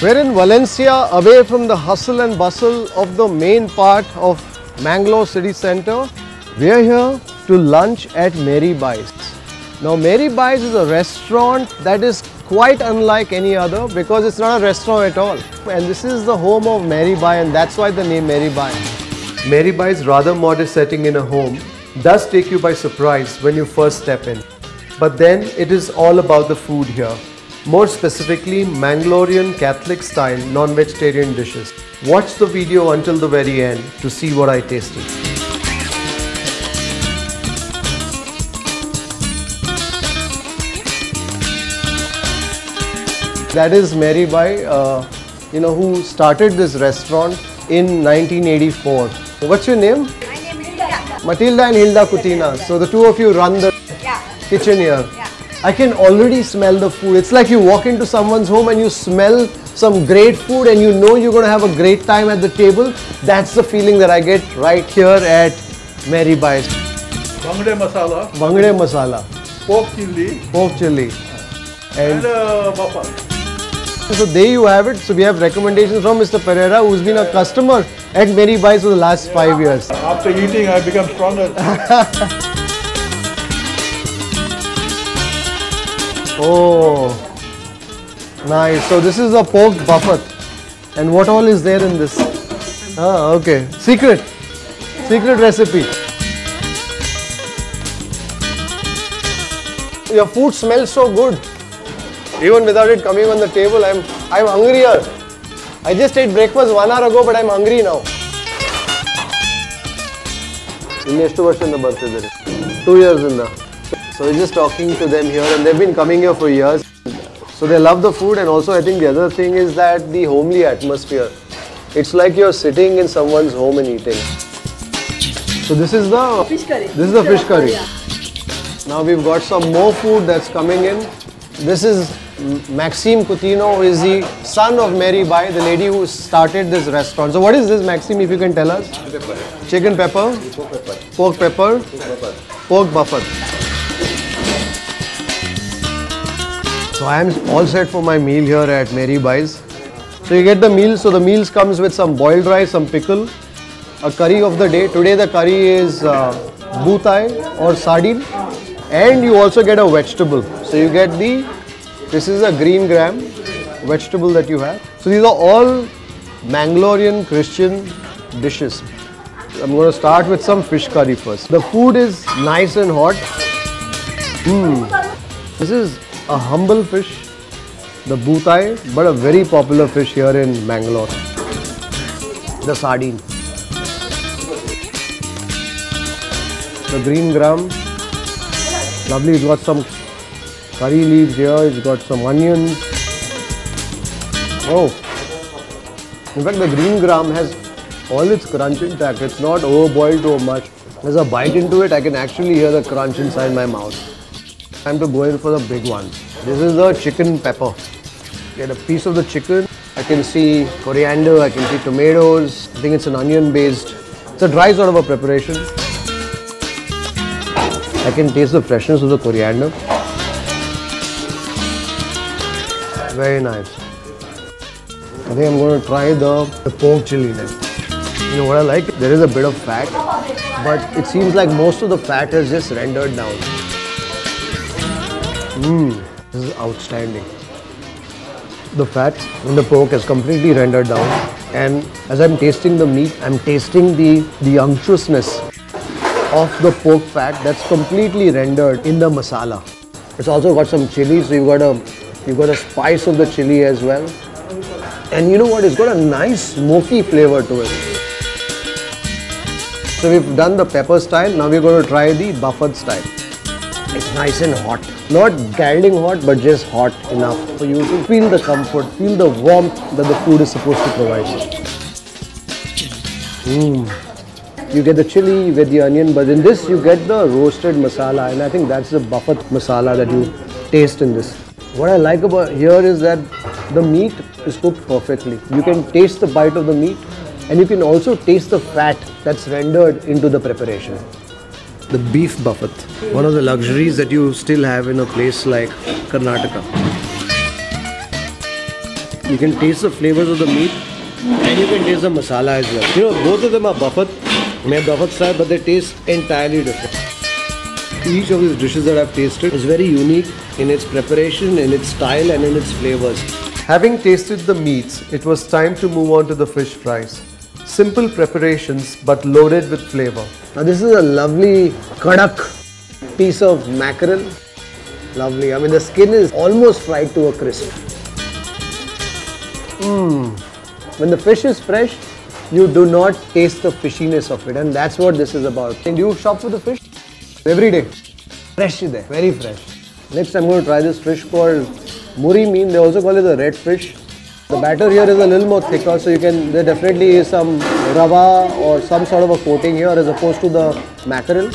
We're in Valencia, away from the hustle and bustle of the main part of Mangalore city centre. We're here to lunch at Mary Bai's. Now, Mary Bai's is a restaurant that is quite unlike any other because it's not a restaurant at all. And this is the home of Mary Bai, and that's why the name Mary Bai. Mary Bai's rather modest setting in a home does take you by surprise when you first step in. But then it is all about the food here. More specifically, Mangalorean Catholic style non vegetarian dishes. Watch the video until the very end to see what I tasted. That is Mary Bai, uh, you know, who started this restaurant in 1984. What's your name? My name is Hilda. Matilda and Hilda Coutinho. So the two of you run the Yeah. kitchen here. Yeah. I can already smell the food. It's like you walk into someone's home and you smell some great food and you know you're going to have a great time at the table. That's the feeling that I get right here at Mary Bai's. Bangde masala, Bangde masala, pork chili, pork chili. and And uh, so there you have it. So we have recommendations from Mr. Pereira who's been a customer at Mary Bai's for the last five years. After eating, I become stronger. Oh, nice. So this is a pork bafat. And what all is there in this? Ah, okay. Secret. Secret recipe. Your food smells so good. Even without it coming on the table, I'm, I'm hungrier. I just ate breakfast one hour ago, but I'm hungry now. ಇನ್ನೆಷ್ಟು ವರ್ಷದಿಂದ ಬರ್ತಿದ್ದೀರಿ two ಇಯರ್ಸಿಂದ so just talking to them here and they've been coming here for years. So they love the food and also I think the other thing is that the homely atmosphere. It's like you're sitting in someone's home and eating. So this is the Fish curry. This is the fish curry. Now we've got some more food that's coming in. This is M- Maxime Coutinho, who is the son of Mary Bai, the lady who started this restaurant. So what is this, Maxime, if you can tell us? Chicken pepper. Chicken pepper? Pork pepper. Pork bafat. So I am all set for my meal here at Mary Bai's. So you get the meal. So the meals comes with some boiled rice, some pickle, a curry of the day. Today the curry is uh, boothai or sardine, and you also get a vegetable. So you get the this is a green gram vegetable that you have. So these are all Mangalorean Christian dishes. I'm going to start with some fish curry first. The food is nice and hot. This is a humble fish, the boothai, but a very popular fish here in Mangalore. The sardine. The green gram. Lovely, it's got some curry leaves here, it's got some onions. Oh, in fact, the green gram has all its crunch intact. It's not oh overboiled too much. As I bite into it, I can actually hear the crunch inside my mouth. Time to go in for the big one. This is the chicken pepper. Get a piece of the chicken. I can see coriander, I can see tomatoes. I think it's an onion based. It's a dry sort of a preparation. I can taste the freshness of the coriander. Very nice. I think I'm going to try the, the pork chili next. You know what I like? There is a bit of fat, but it seems like most of the fat is just rendered down. Mmm, this is outstanding. The fat in the pork is completely rendered down, and as I'm tasting the meat, I'm tasting the the unctuousness of the pork fat that's completely rendered in the masala. It's also got some chili, so you've got a you've got a spice of the chili as well. And you know what? It's got a nice smoky flavor to it. So we've done the pepper style. Now we're going to try the bafat style. It's nice and hot. Not scalding hot, but just hot enough for you to feel the comfort, feel the warmth that the food is supposed to provide. Mm. You get the chili, you get the onion, but in this you get the roasted masala, and I think that's the bafat masala that you taste in this. What I like about here is that the meat is cooked perfectly. You can taste the bite of the meat, and you can also taste the fat that's rendered into the preparation. The beef bafat, one of the luxuries that you still have in a place like Karnataka. You can taste the flavors of the meat and you can taste the masala as well. You know, both of them are bafat, made bafat style, but they taste entirely different. Each of these dishes that I've tasted is very unique in its preparation, in its style, and in its flavors. Having tasted the meats, it was time to move on to the fish fries. Simple preparations but loaded with flavor. Now, this is a lovely kadak piece of mackerel. Lovely. I mean, the skin is almost fried to a crisp. Mmm. When the fish is fresh, you do not taste the fishiness of it, and that's what this is about. And you shop for the fish every day. Fresh there, very fresh. Next, I'm going to try this fish called muri mean. They also call it the red fish. The batter here is a little more thicker, so you can. There definitely is some rava or some sort of a coating here, as opposed to the mackerel.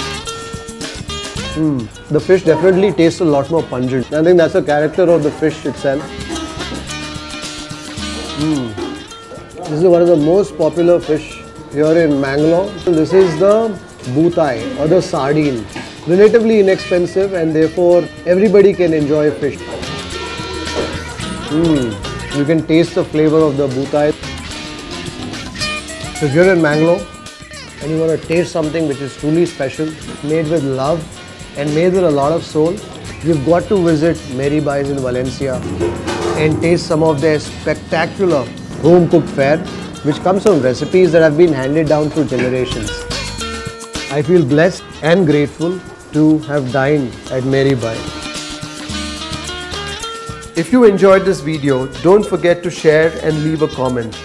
Mm. The fish definitely tastes a lot more pungent. I think that's the character of the fish itself. Mm. This is one of the most popular fish here in Mangalore. This is the boothai or the sardine. Relatively inexpensive and therefore everybody can enjoy fish. Mm. You can taste the flavor of the boothai. So if you're in Mangalore and you want to taste something which is truly special, made with love and made with a lot of soul, you've got to visit Mary in Valencia and taste some of their spectacular home cooked fare which comes from recipes that have been handed down through generations. I feel blessed and grateful to have dined at Mary. If you enjoyed this video, don't forget to share and leave a comment.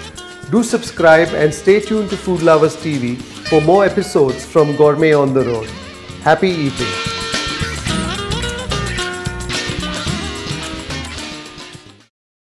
Do subscribe and stay tuned to Food Lovers TV for more episodes from Gourmet on the Road. Happy eating!